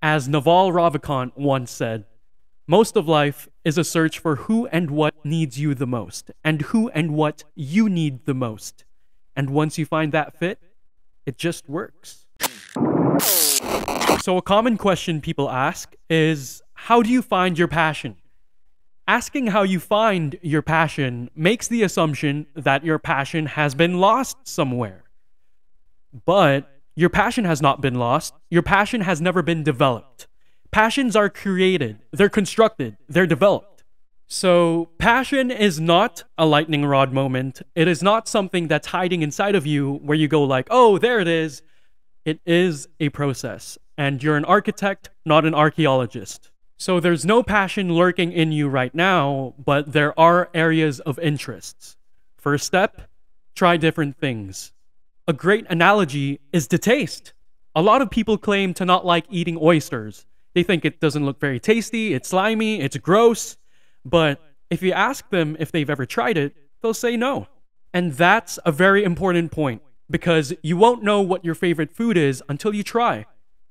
As Naval Ravikant once said, most of life is a search for who and what needs you the most, and who and what you need the most. And once you find that fit, it just works. So, a common question people ask is How do you find your passion? Asking how you find your passion makes the assumption that your passion has been lost somewhere. But your passion has not been lost, your passion has never been developed. Passions are created, they're constructed, they're developed. So, passion is not a lightning rod moment. It is not something that's hiding inside of you where you go like, "Oh, there it is." It is a process, and you're an architect, not an archaeologist. So there's no passion lurking in you right now, but there are areas of interests. First step, try different things. A great analogy is to taste. A lot of people claim to not like eating oysters. They think it doesn't look very tasty, it's slimy, it's gross. But if you ask them if they've ever tried it, they'll say no. And that's a very important point because you won't know what your favorite food is until you try.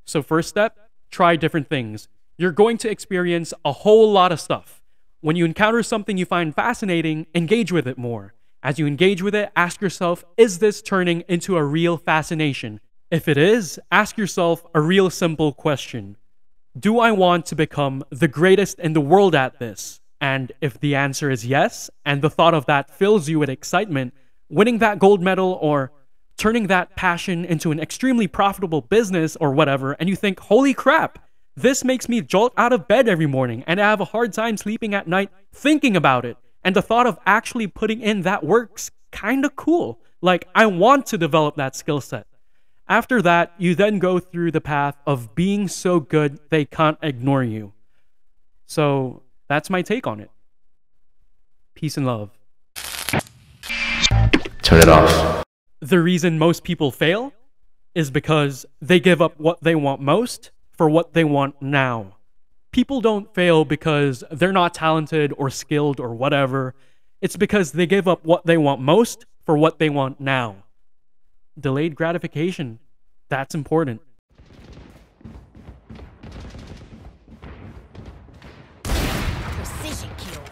So, first step, try different things. You're going to experience a whole lot of stuff. When you encounter something you find fascinating, engage with it more. As you engage with it, ask yourself, is this turning into a real fascination? If it is, ask yourself a real simple question Do I want to become the greatest in the world at this? And if the answer is yes, and the thought of that fills you with excitement, winning that gold medal or turning that passion into an extremely profitable business or whatever, and you think, holy crap, this makes me jolt out of bed every morning and I have a hard time sleeping at night thinking about it. And the thought of actually putting in that work's kind of cool. Like, I want to develop that skill set. After that, you then go through the path of being so good they can't ignore you. So, that's my take on it. Peace and love. Turn it off. The reason most people fail is because they give up what they want most for what they want now people don't fail because they're not talented or skilled or whatever. It's because they give up what they want most for what they want now. Delayed gratification, that's important. Precision kill.